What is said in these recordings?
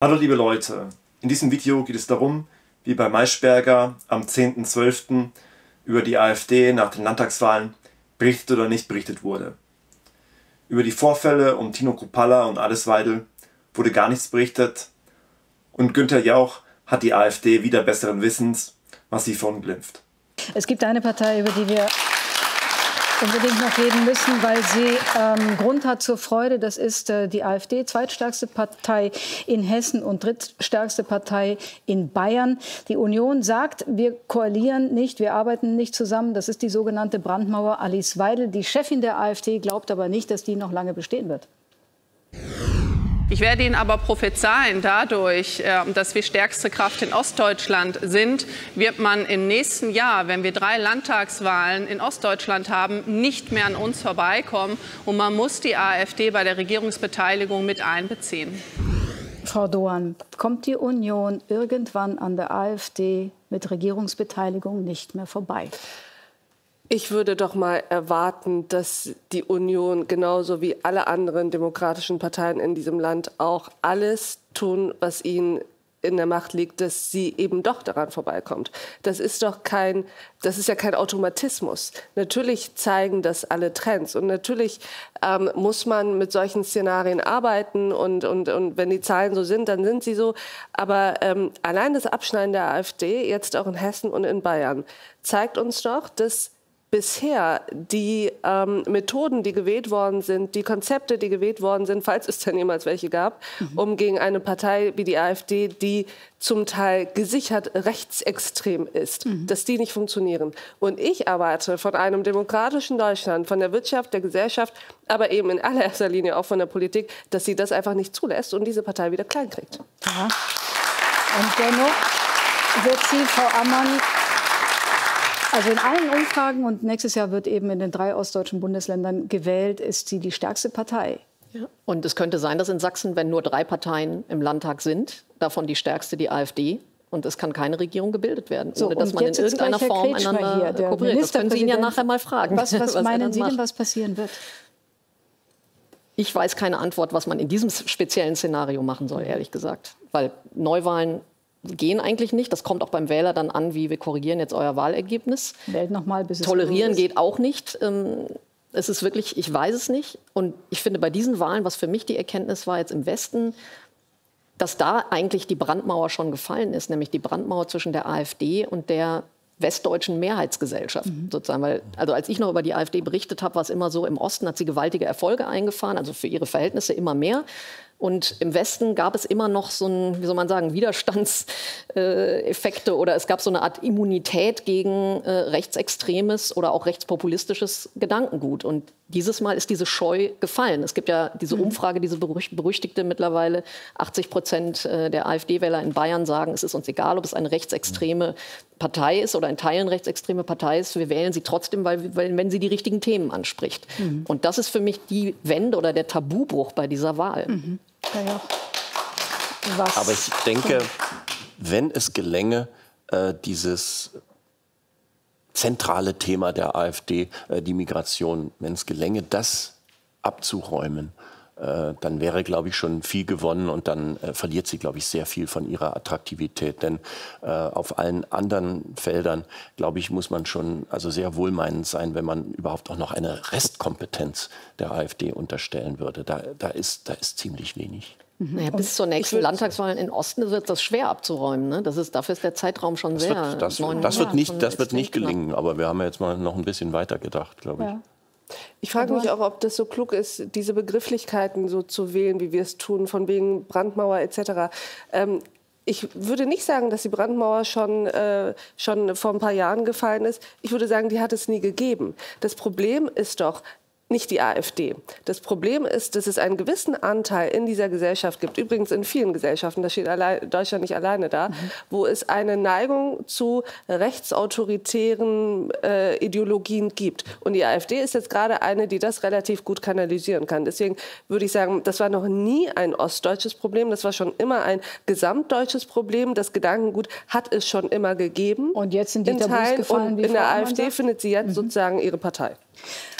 Hallo liebe Leute, in diesem Video geht es darum, wie bei Maischberger am 10.12. über die AfD nach den Landtagswahlen berichtet oder nicht berichtet wurde. Über die Vorfälle um Tino Kruppalla und Alice Weidel wurde gar nichts berichtet und Günther Jauch hat die AfD wieder besseren Wissens massiv verunglimpft. Es gibt eine Partei, über die wir unbedingt noch reden müssen, weil sie ähm, Grund hat zur Freude. Das ist äh, die AfD, zweitstärkste Partei in Hessen und drittstärkste Partei in Bayern. Die Union sagt, wir koalieren nicht, wir arbeiten nicht zusammen. Das ist die sogenannte Brandmauer. Alice Weidel, die Chefin der AfD, glaubt aber nicht, dass die noch lange bestehen wird. Ich werde Ihnen aber prophezeien, dadurch, ähm, dass wir stärkste Kraft in Ostdeutschland sind, wird man im nächsten Jahr, wenn wir drei Landtagswahlen in Ostdeutschland haben, nicht mehr an uns vorbeikommen. Und man muss die AfD bei der Regierungsbeteiligung mit einbeziehen. Frau Doan, kommt die Union irgendwann an der AfD mit Regierungsbeteiligung nicht mehr vorbei? Ich würde doch mal erwarten, dass die Union genauso wie alle anderen demokratischen Parteien in diesem Land auch alles tun, was ihnen in der Macht liegt, dass sie eben doch daran vorbeikommt. Das ist doch kein, das ist ja kein Automatismus. Natürlich zeigen das alle Trends und natürlich ähm, muss man mit solchen Szenarien arbeiten und, und, und wenn die Zahlen so sind, dann sind sie so. Aber ähm, allein das Abschneiden der AfD, jetzt auch in Hessen und in Bayern, zeigt uns doch, dass bisher die ähm, Methoden, die gewählt worden sind, die Konzepte, die gewählt worden sind, falls es denn jemals welche gab, mhm. um gegen eine Partei wie die AfD, die zum Teil gesichert rechtsextrem ist, mhm. dass die nicht funktionieren. Und ich erwarte von einem demokratischen Deutschland, von der Wirtschaft, der Gesellschaft, aber eben in allererster Linie auch von der Politik, dass sie das einfach nicht zulässt und diese Partei wieder klein kriegt. Ja. Und dennoch wird sie, Frau Ammann, also in allen Umfragen und nächstes Jahr wird eben in den drei ostdeutschen Bundesländern gewählt, ist sie die stärkste Partei. Ja. Und es könnte sein, dass in Sachsen, wenn nur drei Parteien im Landtag sind, davon die stärkste die AfD, und es kann keine Regierung gebildet werden, ohne so, dass man in irgendeiner Form einander hier, kooperiert. Das können Sie ihn ja nachher mal fragen. Was, was, was meinen Sie denn, was passieren wird? Ich weiß keine Antwort, was man in diesem speziellen Szenario machen soll, ehrlich gesagt. Weil Neuwahlen gehen eigentlich nicht. Das kommt auch beim Wähler dann an, wie wir korrigieren jetzt euer Wahlergebnis. Wählt noch mal, bis es Tolerieren geht auch nicht. Ähm, es ist wirklich, ich weiß es nicht. Und ich finde bei diesen Wahlen, was für mich die Erkenntnis war jetzt im Westen, dass da eigentlich die Brandmauer schon gefallen ist, nämlich die Brandmauer zwischen der AfD und der westdeutschen Mehrheitsgesellschaft mhm. sozusagen. Weil, also als ich noch über die AfD berichtet habe, war es immer so, im Osten hat sie gewaltige Erfolge eingefahren, also für ihre Verhältnisse immer mehr. Und im Westen gab es immer noch so ein, wie soll man sagen, Widerstandseffekte oder es gab so eine Art Immunität gegen äh, rechtsextremes oder auch rechtspopulistisches Gedankengut. Und dieses Mal ist diese Scheu gefallen. Es gibt ja diese mhm. Umfrage, diese berüchtigte mittlerweile, 80 Prozent äh, der AfD-Wähler in Bayern sagen, es ist uns egal, ob es eine rechtsextreme Partei ist oder in Teilen rechtsextreme Partei ist. Wir wählen sie trotzdem, weil, weil wenn sie die richtigen Themen anspricht. Mhm. Und das ist für mich die Wende oder der Tabubruch bei dieser Wahl. Mhm. Ja, Was Aber ich denke, wenn es gelänge, äh, dieses zentrale Thema der AfD, äh, die Migration, wenn es gelänge, das abzuräumen, äh, dann wäre, glaube ich, schon viel gewonnen und dann äh, verliert sie, glaube ich, sehr viel von ihrer Attraktivität. Denn äh, auf allen anderen Feldern, glaube ich, muss man schon also sehr wohlmeinend sein, wenn man überhaupt auch noch eine Restkompetenz der AfD unterstellen würde. Da, da, ist, da ist ziemlich wenig. Mhm. Naja, bis zur nächsten Landtagswahl in Osten wird das schwer abzuräumen. Ne? Das ist, dafür ist der Zeitraum schon das sehr. Wird, das, das, wird nicht, das wird nicht gelingen, aber wir haben ja jetzt mal noch ein bisschen weiter gedacht, glaube ich. Ja. Ich frage mich auch, ob das so klug ist, diese Begrifflichkeiten so zu wählen, wie wir es tun, von wegen Brandmauer etc. Ähm, ich würde nicht sagen, dass die Brandmauer schon, äh, schon vor ein paar Jahren gefallen ist. Ich würde sagen, die hat es nie gegeben. Das Problem ist doch, nicht die AfD. Das Problem ist, dass es einen gewissen Anteil in dieser Gesellschaft gibt, übrigens in vielen Gesellschaften, da steht allein, Deutschland nicht alleine da, mhm. wo es eine Neigung zu rechtsautoritären äh, Ideologien gibt. Und die AfD ist jetzt gerade eine, die das relativ gut kanalisieren kann. Deswegen würde ich sagen, das war noch nie ein ostdeutsches Problem, das war schon immer ein gesamtdeutsches Problem. Das Gedankengut hat es schon immer gegeben. Und jetzt sind die in Teilen. Und in der AfD sagt? findet sie jetzt mhm. sozusagen ihre Partei.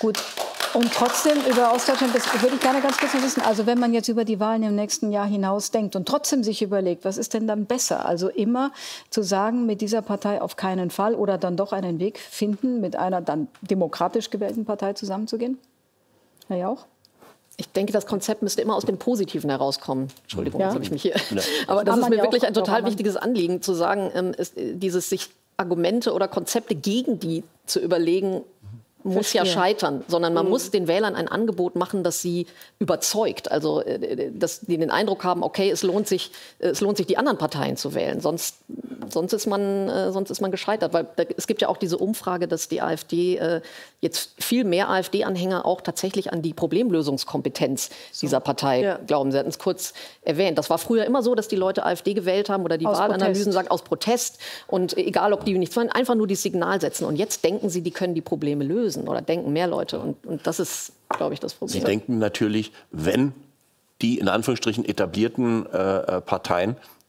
Gut, Und trotzdem über Ostdeutschland, das würde ich gerne ganz kurz noch wissen. Also wenn man jetzt über die Wahlen im nächsten Jahr hinaus denkt und trotzdem sich überlegt, was ist denn dann besser? Also immer zu sagen, mit dieser Partei auf keinen Fall oder dann doch einen Weg finden, mit einer dann demokratisch gewählten Partei zusammenzugehen? Herr Jauch? Ich denke, das Konzept müsste immer aus dem Positiven herauskommen. Entschuldigung, ja. jetzt habe ich mich hier. Ja. Aber das ist mir wirklich ein total wichtiges Anliegen, zu sagen, ähm, ist, dieses sich Argumente oder Konzepte gegen die zu überlegen, muss ja scheitern, sondern man mhm. muss den Wählern ein Angebot machen, das sie überzeugt. Also, äh, dass die den Eindruck haben, okay, es lohnt sich, äh, es lohnt sich, die anderen Parteien zu wählen. Sonst, sonst, ist, man, äh, sonst ist man gescheitert. Weil es gibt ja auch diese Umfrage, dass die AfD jetzt viel mehr AfD-Anhänger auch tatsächlich an die Problemlösungskompetenz so. dieser Partei ja. glauben. Sie hatten es kurz erwähnt. Das war früher immer so, dass die Leute AfD gewählt haben oder die aus Wahlanalysen Protest. sagen, aus Protest. Und egal, ob die nichts wollen, einfach nur das Signal setzen. Und jetzt denken sie, die können die Probleme lösen oder denken mehr Leute. Und, und das ist, glaube ich, das Problem. Sie denken natürlich, wenn die in Anführungsstrichen etablierten äh, äh Parteien äh,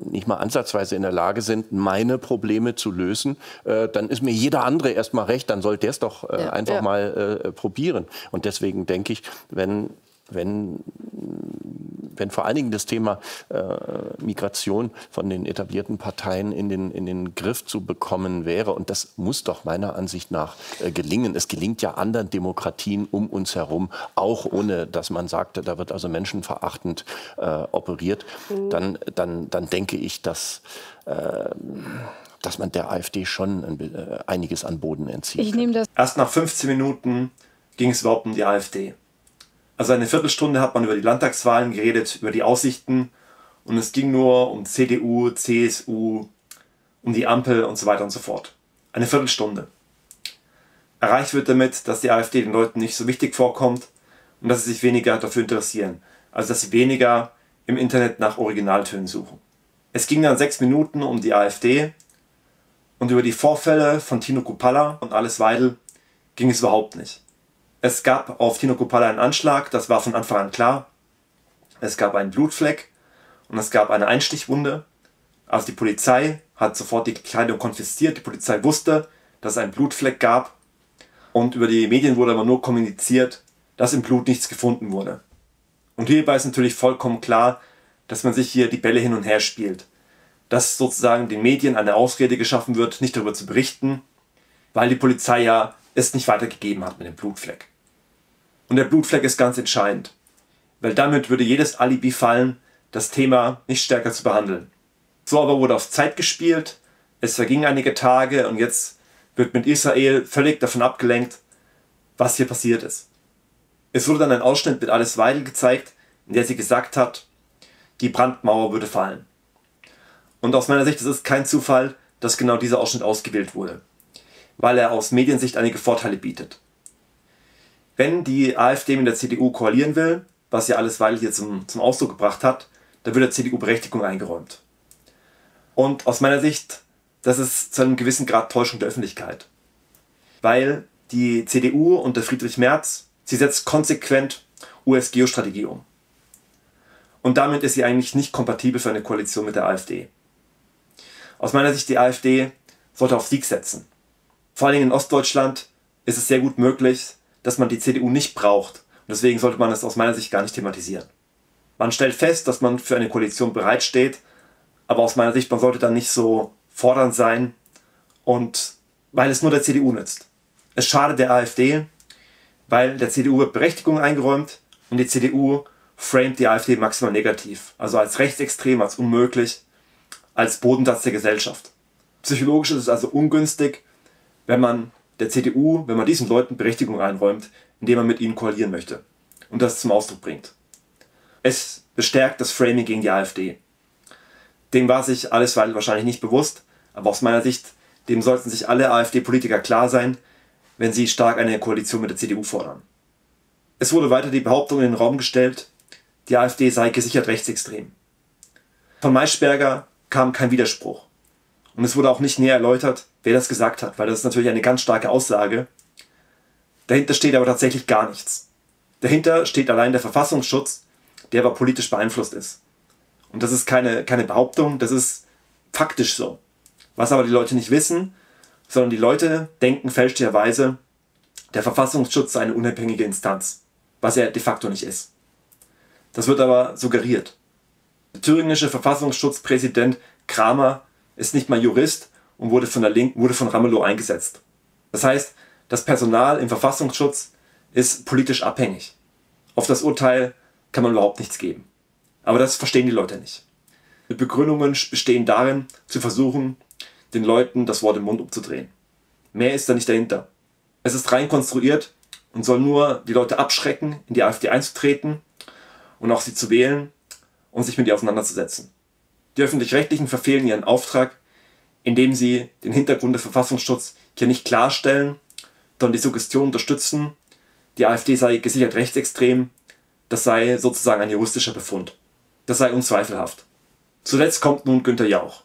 nicht mal ansatzweise in der Lage sind, meine Probleme zu lösen, äh, dann ist mir jeder andere erstmal recht, dann soll der es doch äh, ja, einfach ja. mal äh, probieren. Und deswegen denke ich, wenn wenn, wenn vor allen Dingen das Thema äh, Migration von den etablierten Parteien in den, in den Griff zu bekommen wäre, und das muss doch meiner Ansicht nach äh, gelingen. Es gelingt ja anderen Demokratien um uns herum, auch ohne dass man sagte, da wird also menschenverachtend äh, operiert, mhm. dann, dann, dann denke ich, dass äh, dass man der AfD schon ein, äh, einiges an Boden entzieht. Ich nehme das. Erst nach 15 Minuten ging es überhaupt um die AfD. Also eine Viertelstunde hat man über die Landtagswahlen geredet, über die Aussichten und es ging nur um CDU, CSU, um die Ampel und so weiter und so fort. Eine Viertelstunde. Erreicht wird damit, dass die AfD den Leuten nicht so wichtig vorkommt und dass sie sich weniger dafür interessieren. Also dass sie weniger im Internet nach Originaltönen suchen. Es ging dann sechs Minuten um die AfD und über die Vorfälle von Tino Kupala und Alice Weidel ging es überhaupt nicht. Es gab auf Tino Kupala einen Anschlag, das war von Anfang an klar. Es gab einen Blutfleck und es gab eine Einstichwunde. Also die Polizei hat sofort die Kleidung konfisziert. Die Polizei wusste, dass es einen Blutfleck gab. Und über die Medien wurde aber nur kommuniziert, dass im Blut nichts gefunden wurde. Und hierbei ist natürlich vollkommen klar, dass man sich hier die Bälle hin und her spielt. Dass sozusagen den Medien eine Ausrede geschaffen wird, nicht darüber zu berichten, weil die Polizei ja es nicht weitergegeben hat mit dem Blutfleck. Und der Blutfleck ist ganz entscheidend, weil damit würde jedes Alibi fallen, das Thema nicht stärker zu behandeln. So aber wurde auf Zeit gespielt, es vergingen einige Tage und jetzt wird mit Israel völlig davon abgelenkt, was hier passiert ist. Es wurde dann ein Ausschnitt mit Alice Weidel gezeigt, in der sie gesagt hat, die Brandmauer würde fallen. Und aus meiner Sicht ist es kein Zufall, dass genau dieser Ausschnitt ausgewählt wurde, weil er aus Mediensicht einige Vorteile bietet wenn die AfD mit der CDU koalieren will, was ja alles Weil hier zum, zum Ausdruck gebracht hat, dann wird der CDU Berechtigung eingeräumt. Und aus meiner Sicht, das ist zu einem gewissen Grad Täuschung der Öffentlichkeit. Weil die CDU unter Friedrich Merz, sie setzt konsequent US-Geostrategie um. Und damit ist sie eigentlich nicht kompatibel für eine Koalition mit der AfD. Aus meiner Sicht, die AfD sollte auf Sieg setzen. Vor allem in Ostdeutschland ist es sehr gut möglich, dass man die CDU nicht braucht. Und deswegen sollte man es aus meiner Sicht gar nicht thematisieren. Man stellt fest, dass man für eine Koalition bereitsteht, aber aus meiner Sicht, man sollte dann nicht so fordernd sein und weil es nur der CDU nützt. Es schadet der AfD, weil der CDU wird Berechtigung eingeräumt und die CDU framet die AfD maximal negativ, also als rechtsextrem, als unmöglich, als Bodensatz der Gesellschaft. Psychologisch ist es also ungünstig, wenn man der CDU, wenn man diesen Leuten Berechtigung einräumt, indem man mit ihnen koalieren möchte und das zum Ausdruck bringt. Es bestärkt das Framing gegen die AfD. Dem war sich alles wahrscheinlich nicht bewusst, aber aus meiner Sicht, dem sollten sich alle AfD-Politiker klar sein, wenn sie stark eine Koalition mit der CDU fordern. Es wurde weiter die Behauptung in den Raum gestellt, die AfD sei gesichert rechtsextrem. Von Maischberger kam kein Widerspruch. Und es wurde auch nicht näher erläutert, wer das gesagt hat, weil das ist natürlich eine ganz starke Aussage. Dahinter steht aber tatsächlich gar nichts. Dahinter steht allein der Verfassungsschutz, der aber politisch beeinflusst ist. Und das ist keine, keine Behauptung, das ist faktisch so. Was aber die Leute nicht wissen, sondern die Leute denken fälschlicherweise, der Verfassungsschutz sei eine unabhängige Instanz, was er de facto nicht ist. Das wird aber suggeriert. Der thüringische Verfassungsschutzpräsident Kramer ist nicht mal Jurist und wurde von der Linken, wurde von Ramelow eingesetzt. Das heißt, das Personal im Verfassungsschutz ist politisch abhängig. Auf das Urteil kann man überhaupt nichts geben. Aber das verstehen die Leute nicht. Die Begründungen bestehen darin, zu versuchen, den Leuten das Wort im Mund umzudrehen. Mehr ist da nicht dahinter. Es ist rein konstruiert und soll nur die Leute abschrecken, in die AfD einzutreten und auch sie zu wählen und sich mit ihr auseinanderzusetzen. Die öffentlich-rechtlichen verfehlen ihren Auftrag, indem sie den Hintergrund des Verfassungsschutzes hier nicht klarstellen, sondern die Suggestion unterstützen, die AfD sei gesichert rechtsextrem, das sei sozusagen ein juristischer Befund. Das sei unzweifelhaft. Zuletzt kommt nun Günter Jauch.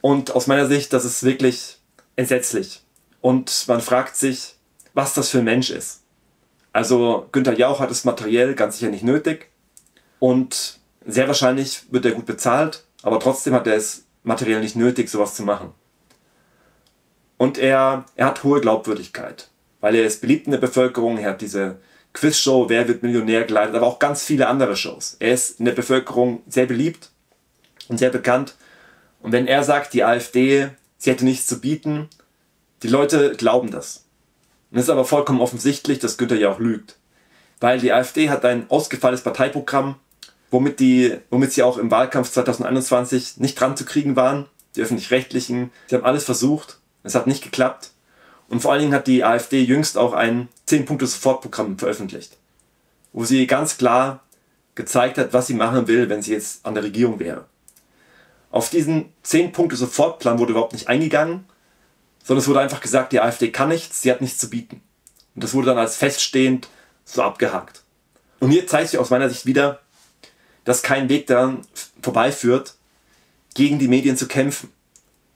Und aus meiner Sicht, das ist wirklich entsetzlich. Und man fragt sich, was das für ein Mensch ist. Also Günter Jauch hat es materiell ganz sicher nicht nötig. Und sehr wahrscheinlich wird er gut bezahlt, aber trotzdem hat er es materiell nicht nötig, sowas zu machen. Und er, er hat hohe Glaubwürdigkeit, weil er ist beliebt in der Bevölkerung, er hat diese Quizshow Wer wird Millionär geleitet, aber auch ganz viele andere Shows. Er ist in der Bevölkerung sehr beliebt und sehr bekannt. Und wenn er sagt, die AfD, sie hätte nichts zu bieten, die Leute glauben das. Und es ist aber vollkommen offensichtlich, dass Günther ja auch lügt. Weil die AfD hat ein ausgefallenes Parteiprogramm, womit, die, womit sie auch im Wahlkampf 2021 nicht dran zu kriegen waren. Die öffentlich-rechtlichen, sie haben alles versucht, es hat nicht geklappt. Und vor allen Dingen hat die AfD jüngst auch ein 10-Punkte-Sofortprogramm veröffentlicht, wo sie ganz klar gezeigt hat, was sie machen will, wenn sie jetzt an der Regierung wäre. Auf diesen 10-Punkte-Sofortplan wurde überhaupt nicht eingegangen, sondern es wurde einfach gesagt, die AfD kann nichts, sie hat nichts zu bieten. Und das wurde dann als feststehend so abgehakt. Und hier zeigt sich aus meiner Sicht wieder, dass kein Weg daran vorbeiführt, gegen die Medien zu kämpfen.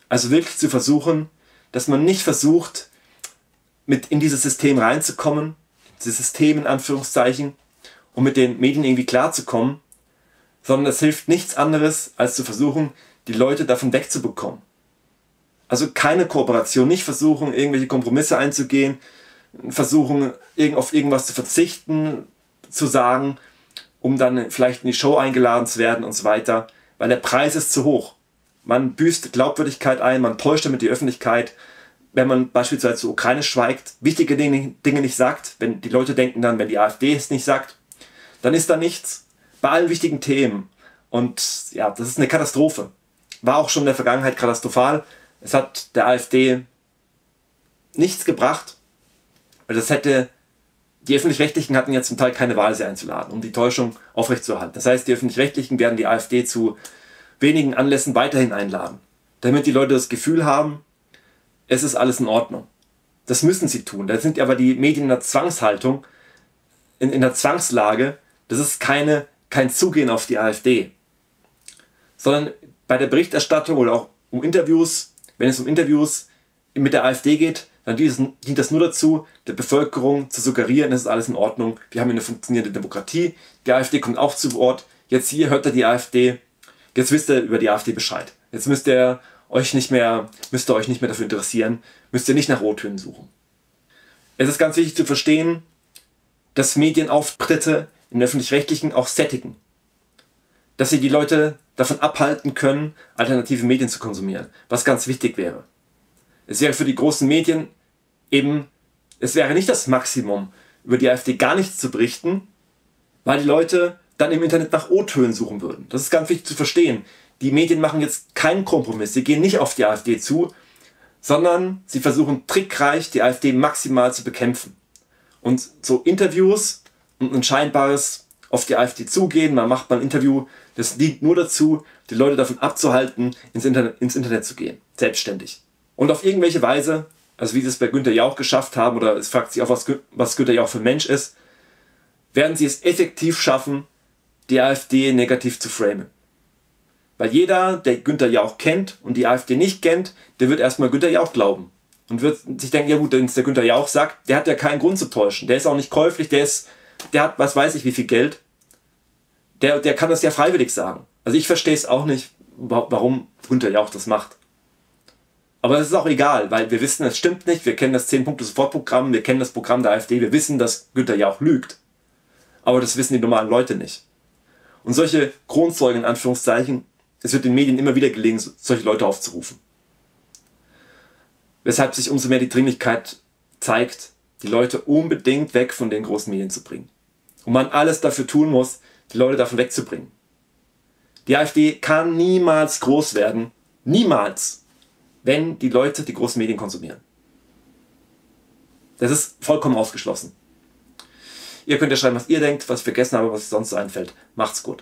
Also wirklich zu versuchen, dass man nicht versucht, mit in dieses System reinzukommen, dieses System in Anführungszeichen, um mit den Medien irgendwie klarzukommen, sondern es hilft nichts anderes, als zu versuchen, die Leute davon wegzubekommen. Also keine Kooperation, nicht versuchen, irgendwelche Kompromisse einzugehen, versuchen, auf irgendwas zu verzichten, zu sagen, um dann vielleicht in die Show eingeladen zu werden und so weiter, weil der Preis ist zu hoch. Man büßt Glaubwürdigkeit ein, man täuscht damit die Öffentlichkeit, wenn man beispielsweise zur Ukraine schweigt, wichtige Dinge, nicht sagt, wenn die Leute denken dann, wenn die AfD es nicht sagt, dann ist da nichts. Bei allen wichtigen Themen. Und ja, das ist eine Katastrophe. War auch schon in der Vergangenheit katastrophal. Es hat der AfD nichts gebracht. Also das hätte, die Öffentlich-Rechtlichen hatten ja zum Teil keine Wahl, sie einzuladen, um die Täuschung aufrechtzuerhalten. Das heißt, die Öffentlich-Rechtlichen werden die AfD zu wenigen Anlässen weiterhin einladen. Damit die Leute das Gefühl haben, es ist alles in Ordnung. Das müssen sie tun. Da sind aber die Medien in der Zwangshaltung, in, in der Zwangslage. Das ist keine, kein Zugehen auf die AfD. Sondern bei der Berichterstattung oder auch um Interviews, wenn es um Interviews mit der AfD geht, dann dient das nur dazu, der Bevölkerung zu suggerieren, es ist alles in Ordnung, wir haben eine funktionierende Demokratie, die AfD kommt auch zu Wort, jetzt hier hört ihr die AfD, jetzt wisst ihr über die AfD Bescheid. Jetzt müsst ihr euch nicht mehr, müsst ihr euch nicht mehr dafür interessieren, müsst ihr nicht nach O-Tönen suchen. Es ist ganz wichtig zu verstehen, dass Medienauftritte in öffentlich-rechtlichen auch sättigen. Dass sie die Leute davon abhalten können, alternative Medien zu konsumieren, was ganz wichtig wäre. Es wäre für die großen Medien eben, es wäre nicht das Maximum, über die AfD gar nichts zu berichten, weil die Leute dann im Internet nach O-Tönen suchen würden. Das ist ganz wichtig zu verstehen. Die Medien machen jetzt keinen Kompromiss. Sie gehen nicht auf die AfD zu, sondern sie versuchen trickreich die AfD maximal zu bekämpfen. Und so Interviews und ein scheinbares auf die AfD zugehen, man macht mal ein Interview, das dient nur dazu, die Leute davon abzuhalten, ins Internet, ins Internet zu gehen, selbstständig. Und auf irgendwelche Weise, also wie sie es bei Günther Jauch geschafft haben, oder es fragt sich auch, was, was Günther Jauch für ein Mensch ist, werden sie es effektiv schaffen, die AfD negativ zu framen. Weil jeder, der Günther Jauch kennt und die AfD nicht kennt, der wird erstmal Günther Jauch glauben. Und wird sich denken, ja gut, wenn es der Günther Jauch sagt, der hat ja keinen Grund zu täuschen. Der ist auch nicht käuflich, der ist, der hat was weiß ich wie viel Geld. Der, der kann das ja freiwillig sagen. Also ich verstehe es auch nicht, warum Günther Jauch das macht. Aber es ist auch egal, weil wir wissen, es stimmt nicht. Wir kennen das 10-Punkte-Sofortprogramm, wir kennen das Programm der AfD, wir wissen, dass Günther ja auch lügt. Aber das wissen die normalen Leute nicht. Und solche Kronzeugen, in Anführungszeichen, es wird den Medien immer wieder gelingen, solche Leute aufzurufen. Weshalb sich umso mehr die Dringlichkeit zeigt, die Leute unbedingt weg von den großen Medien zu bringen. Und man alles dafür tun muss, die Leute davon wegzubringen. Die AfD kann niemals groß werden, niemals, wenn die Leute die großen Medien konsumieren. Das ist vollkommen ausgeschlossen. Ihr könnt ja schreiben, was ihr denkt, was ich vergessen habe, was euch sonst einfällt. Macht's gut.